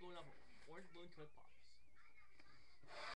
blowing up orange balloon it pops.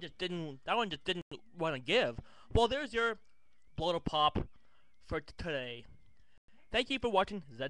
One just didn't. That one just didn't want to give. Well, there's your blow to pop for today. Thank you for watching Zed's